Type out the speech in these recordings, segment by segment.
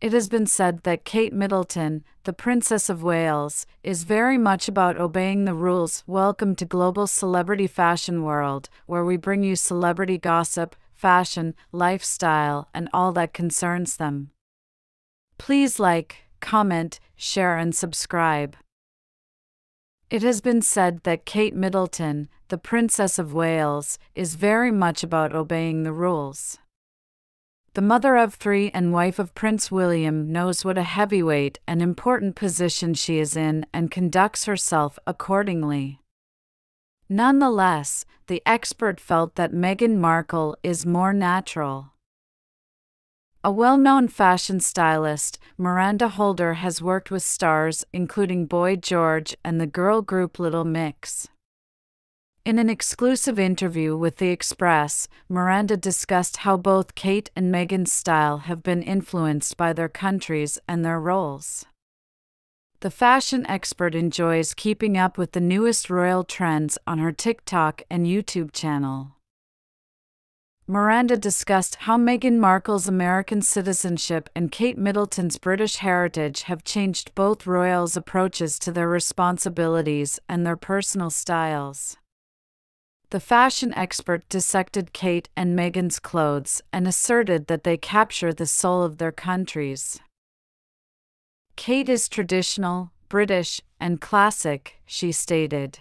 It has been said that Kate Middleton, the Princess of Wales, is very much about obeying the rules. Welcome to Global Celebrity Fashion World, where we bring you celebrity gossip, fashion, lifestyle, and all that concerns them. Please like, comment, share, and subscribe. It has been said that Kate Middleton, the Princess of Wales, is very much about obeying the rules. The mother of three and wife of Prince William knows what a heavyweight and important position she is in and conducts herself accordingly. Nonetheless, the expert felt that Meghan Markle is more natural. A well known fashion stylist, Miranda Holder has worked with stars including Boy George and the girl group Little Mix. In an exclusive interview with The Express, Miranda discussed how both Kate and Meghan's style have been influenced by their countries and their roles. The fashion expert enjoys keeping up with the newest royal trends on her TikTok and YouTube channel. Miranda discussed how Meghan Markle's American citizenship and Kate Middleton's British heritage have changed both royals' approaches to their responsibilities and their personal styles. The fashion expert dissected Kate and Meghan's clothes and asserted that they capture the soul of their countries. Kate is traditional, British, and classic, she stated.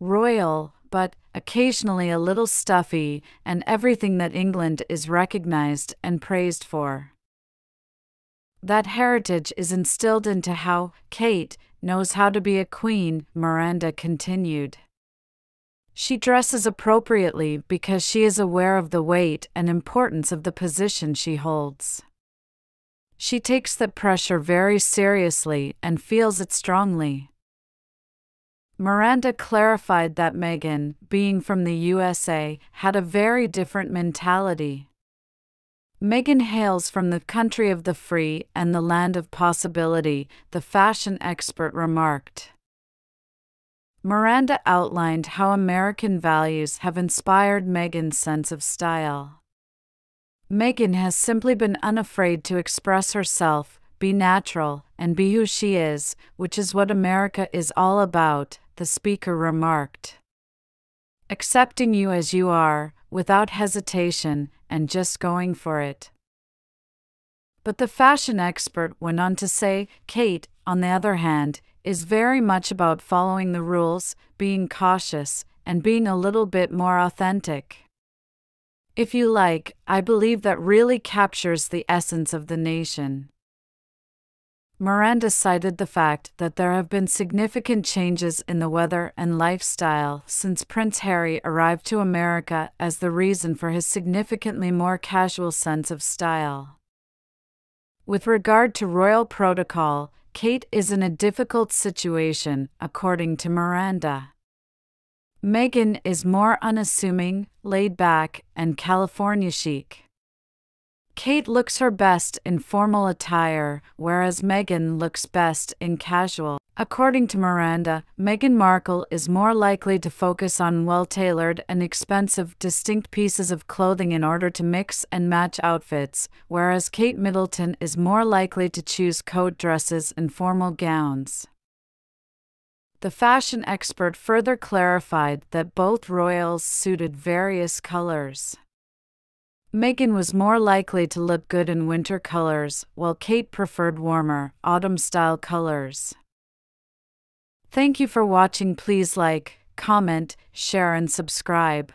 Royal, but occasionally a little stuffy, and everything that England is recognized and praised for. That heritage is instilled into how Kate knows how to be a queen, Miranda continued. She dresses appropriately because she is aware of the weight and importance of the position she holds. She takes that pressure very seriously and feels it strongly. Miranda clarified that Meghan, being from the USA, had a very different mentality. Meghan hails from the country of the free and the land of possibility, the fashion expert remarked. Miranda outlined how American values have inspired Meghan's sense of style. Meghan has simply been unafraid to express herself, be natural, and be who she is, which is what America is all about, the speaker remarked. Accepting you as you are, without hesitation, and just going for it. But the fashion expert went on to say Kate, on the other hand, is very much about following the rules, being cautious, and being a little bit more authentic. If you like, I believe that really captures the essence of the nation. Miranda cited the fact that there have been significant changes in the weather and lifestyle since Prince Harry arrived to America as the reason for his significantly more casual sense of style. With regard to royal protocol, Kate is in a difficult situation, according to Miranda. Meghan is more unassuming, laid back, and California chic. Kate looks her best in formal attire, whereas Meghan looks best in casual. According to Miranda, Meghan Markle is more likely to focus on well tailored and expensive, distinct pieces of clothing in order to mix and match outfits, whereas Kate Middleton is more likely to choose coat dresses and formal gowns. The fashion expert further clarified that both royals suited various colors. Meghan was more likely to look good in winter colors, while Kate preferred warmer, autumn style colors. Thank you for watching. Please like, comment, share, and subscribe.